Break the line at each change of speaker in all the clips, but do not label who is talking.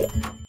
Yeah.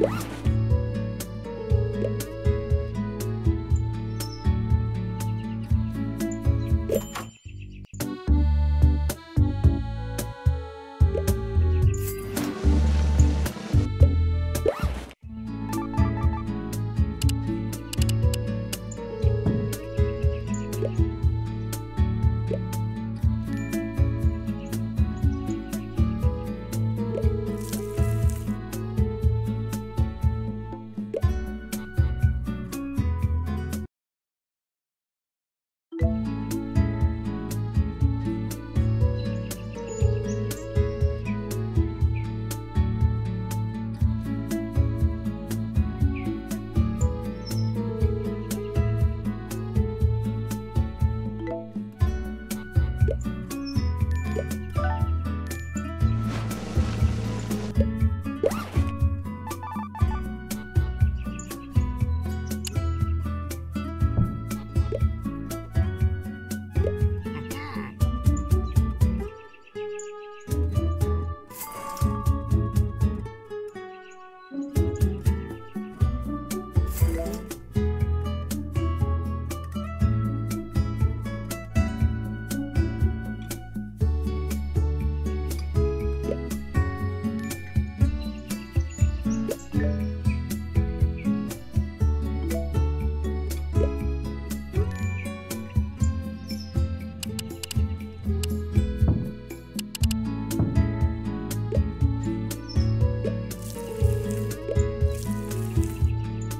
y a u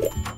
Yeah.